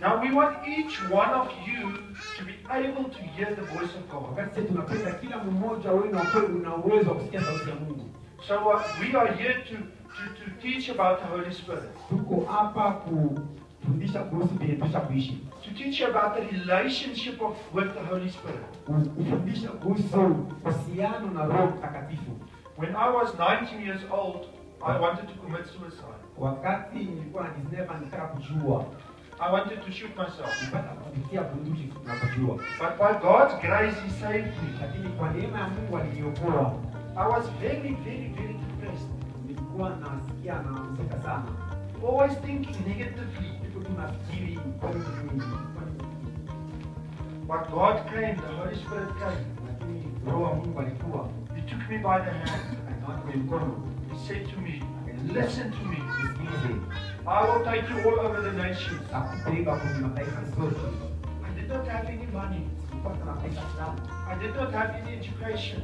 Now we want each one of you to be able to hear the voice of God. Wakati sisi tunapenda kila mmoja wenu akuwe una uwezo wa kusikia sauti ya Mungu. So uh, we are here to, to, to teach about the Holy Spirit, Tuko hapa kufundisha kuhusu vile tunapaswa kuishi, to teach about the relationship of with the Holy Spirit. Ku- kufundisha kuhusu uhusiano na Roho Mtakatifu. When I was 19 years old, I wanted to commit suicide. Wakati nilikuwa na Disneyland nilitaka kujua, I wanted to shoot myself. nilipata kupitia bunduki na kujua, But by God's grace, He saved me. lakini kwa neema ya Mungu aliniokoa. I was very, very, very depressed. Nilikuwa nasikia naamseka sana, Always thinking negatively. niko tu nafikiri kwa nini mimi, kwa nini mimi? But God came, the Holy Spirit came. lakini Roho wa Mungu alikuwa He took me by the hand. akanikamata kwenye mkono, He said to me, Listen to me. I will take you all over the nations. I did not have any money. I did not have any education.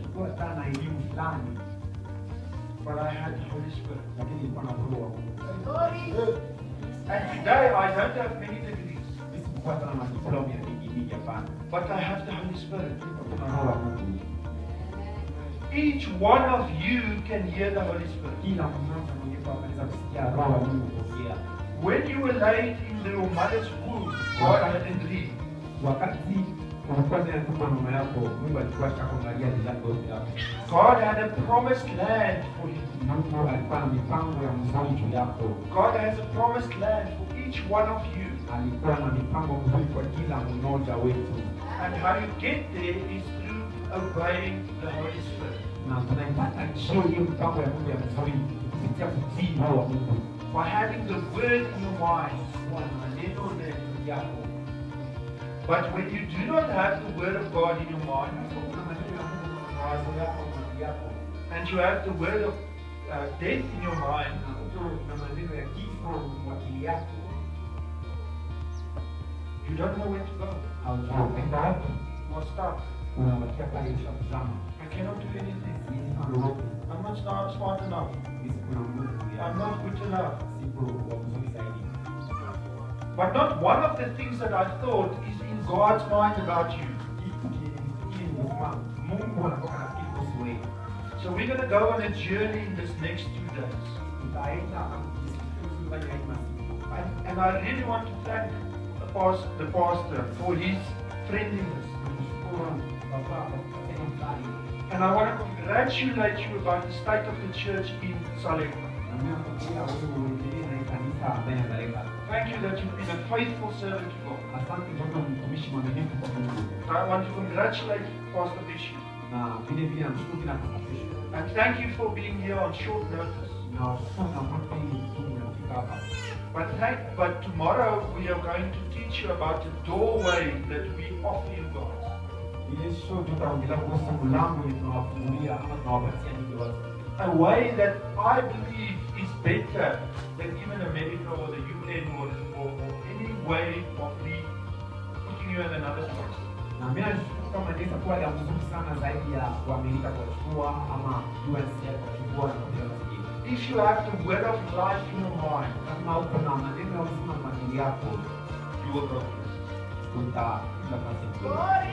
But I had the Holy Spirit. And today I don't have many degrees. But I have the Holy Spirit. Each one of you can hear the Holy Spirit. Kila mmoja mwenye kwa anaweza kusikia Roho wa Mungu kuongea. When you were laid in your mother's womb, God had a dream. Wakati ulikuwa ndani ya tumbo la mama yako, Mungu alikuwa ashakuangalia milango yote yako. God had a promised land for you. Mungu alikuwa na mipango ya mzuri juu yako, God has a promised land for each one of you. alikuwa na mipango mzuri kwa kila mmoja wetu, And how you get there is through obeying the Holy Spirit. na tunaipata njia hiyo mipango ya Mungu ya mzuri kupitia kutii Roho wa Mungu, By having the word in your mind. kuwa na maneno ndani yako. But when you do not have the word of God in your mind, Kuna maneno ya Mungu kwa mawazo yako, and you have the word of uh, death in your mind, na ukiwa na maneno ya kifo kwa you don't know where to go. haujui unaenda wapi, You're stuck. unabakia pale ushakuzama. I cannot do anything. Siwezi fanya lolote, I'm not smart, enough. siwezi kuna nguvu I'm not good enough. sipo wa mzuri zaidi. But not one of the things that I thought is in God's mind about you. Kitu kile nimesema Mungu anakuwa anafikiri kuhusu wewe. So we're going to go on a journey in this next two days. Tutaenda kujifunza ndani ya hii masiku. And, and I really want to thank the pastor, the pastor for his friendliness. And I want to congratulate you about the state of the church in Salem. Thank you that you've been a faithful servant to God. I want to congratulate Pastor Bishop. And thank you for being here on short notice. But thank, but tomorrow we are going to teach you about the doorway that we offer you guys. A way that I believe is better than even America or the UN or, or, or any way of me putting you in another place. Na mimi nashukuru kama inaweza kuwa ya mzuri sana zaidi ya Waamerika kuwachukua ama UNHCR kuwachukua na kupeleka mazingira. If you have the word of life in your mind, Kama uko na maneno ya uzima majili yako, you will go. Punta International.